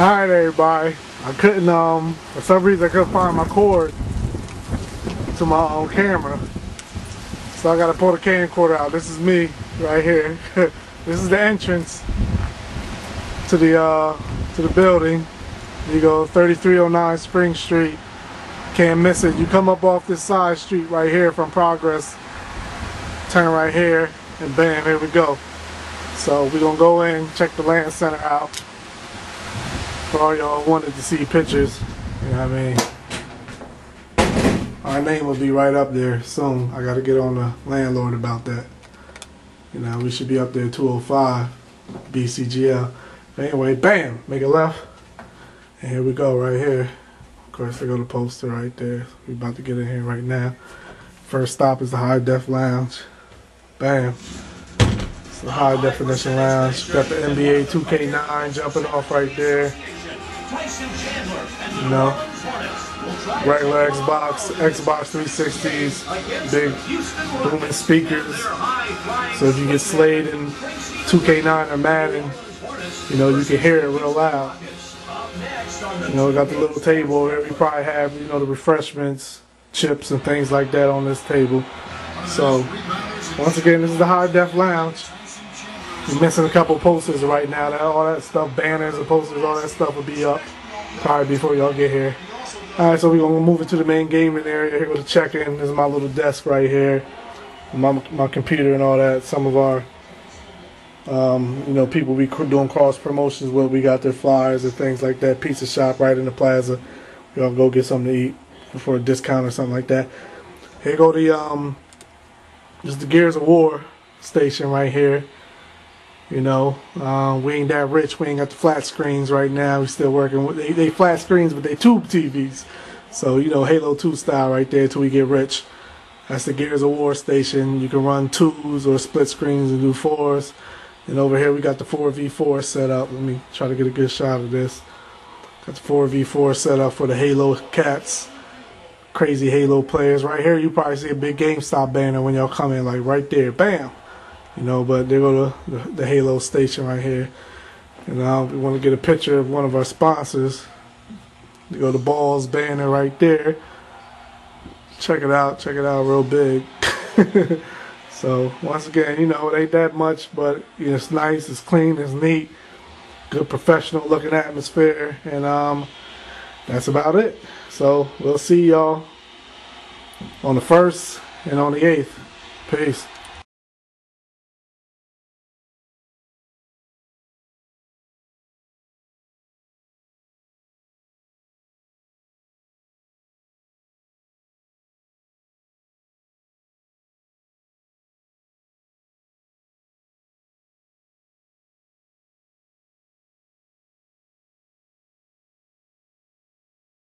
Alright everybody, I couldn't, um, for some reason I couldn't find my cord to my own camera. So I gotta pull the camcorder out. This is me right here. this is the entrance to the, uh, to the building. You go 3309 Spring Street. Can't miss it. You come up off this side street right here from Progress. Turn right here and bam, here we go. So we're gonna go in, check the LAN center out for all y'all wanted to see pictures. You know what I mean? Our name will be right up there soon. I got to get on the landlord about that. You know, we should be up there 205 BCGL. But anyway, bam, make a left. And here we go right here. Of course, they got the poster right there. We about to get in here right now. First stop is the High Def Lounge. Bam. It's the High Definition Lounge. Got the NBA 2K9 jumping off right there. You know, regular Xbox, Xbox 360s, big booming speakers. So if you get slayed in 2K9 or Madden, you know, you can hear it real loud. You know, we got the little table there. We probably have, you know, the refreshments, chips, and things like that on this table. So, once again, this is the High Def Lounge. Missing a couple posters right now. That, all that stuff, banners and posters, all that stuff will be up probably before y'all get here. Alright, so we're to move into the main gaming area. Here go the check-in. This is my little desk right here. My, my computer and all that. Some of our, um, you know, people we doing cross promotions with. We got their flyers and things like that. Pizza shop right in the plaza. Y'all go get something to eat for a discount or something like that. Here go the, um, just the Gears of War station right here. You know, uh, we ain't that rich. We ain't got the flat screens right now. We still working with they, they flat screens, but they tube TVs. So you know, Halo 2 style right there till we get rich. That's the Gears of War station. You can run twos or split screens and do fours. And over here we got the 4v4 set up. Let me try to get a good shot of this. Got the 4v4 set up for the Halo cats. Crazy Halo players. Right here you probably see a big GameStop banner when y'all come in, like right there. Bam! You know, but they go to the, the Halo station right here. And we want to get a picture of one of our sponsors. You go to Balls banner right there. Check it out, check it out real big. so once again, you know, it ain't that much, but it's nice, it's clean, it's neat, good professional looking atmosphere, and um, that's about it. So we'll see y'all on the first and on the eighth. Peace.